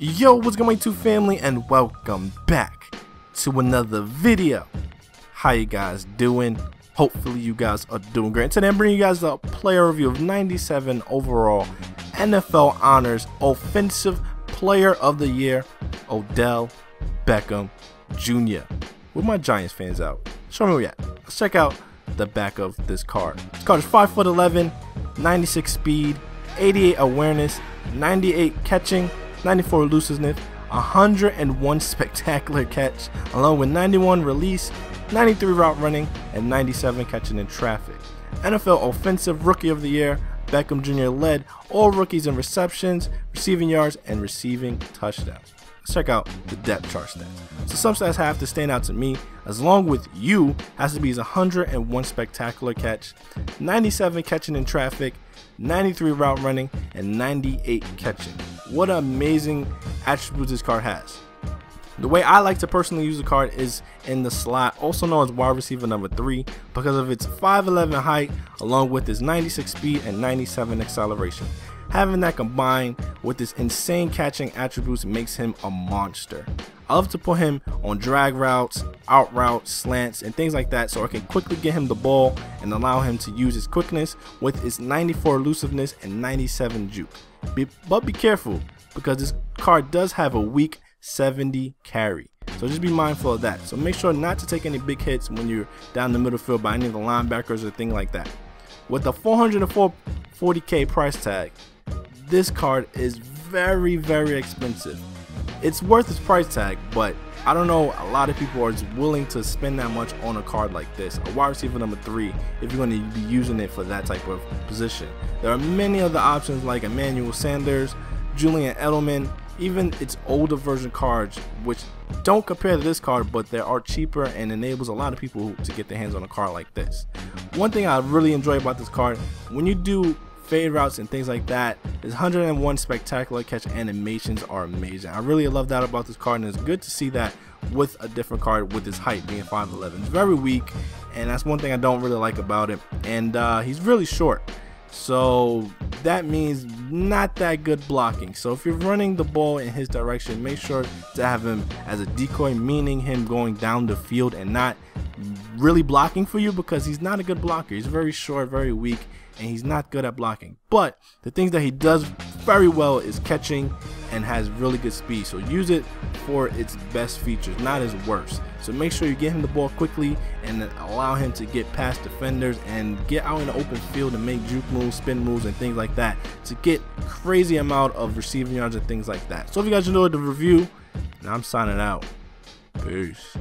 Yo, what's going on, 2 family, and welcome back to another video. How you guys doing? Hopefully you guys are doing great. Today I'm bringing you guys a player review of 97 overall NFL honors offensive player of the year, Odell Beckham Jr. With my Giants fans out, show me where you at. Let's check out the back of this card. This card is 5'11", 96 speed, 88 awareness, 98 catching, 94 elusiveness, 101 spectacular catch, along with 91 release, 93 route running, and 97 catching in traffic. NFL Offensive Rookie of the Year, Beckham Jr. led all rookies in receptions, receiving yards, and receiving touchdowns. Let's check out the depth chart stats. So some stats have to stand out to me, as long with you has to be his 101 spectacular catch, 97 catching in traffic, 93 route running, and 98 catching. What amazing attributes this card has. The way I like to personally use the card is in the slot, also known as wide receiver number 3, because of its 5'11 height, along with its 96 speed and 97 acceleration. Having that combined with his insane catching attributes makes him a monster. I love to put him on drag routes, out routes, slants, and things like that so I can quickly get him the ball and allow him to use his quickness with his 94 elusiveness and 97 juke. Be, but be careful because this card does have a weak 70 carry. So just be mindful of that. So make sure not to take any big hits when you're down the middle field by any of the linebackers or thing like that. With the 404 40k price tag, this card is very very expensive. It's worth its price tag, but I don't know a lot of people are willing to spend that much on a card like this. A wide receiver number three, if you're going to be using it for that type of position. There are many other options like Emmanuel Sanders, Julian Edelman, even its older version cards, which don't compare to this card, but they are cheaper and enables a lot of people to get their hands on a card like this. One thing I really enjoy about this card, when you do fade routes and things like that. His 101 spectacular catch animations are amazing. I really love that about this card, and it's good to see that with a different card with his height being 5'11. It's very weak, and that's one thing I don't really like about it. And uh, he's really short. So that means not that good blocking. So if you're running the ball in his direction, make sure to have him as a decoy, meaning him going down the field and not really blocking for you because he's not a good blocker. He's very short, very weak, and he's not good at blocking. But the things that he does very well is catching and has really good speed. So use it for its best features, not his worst. So make sure you get him the ball quickly and allow him to get past defenders and get out in the open field and make juke moves, spin moves, and things like that to get crazy amount of receiving yards and things like that. So if you guys enjoyed the review, I'm signing out. Peace.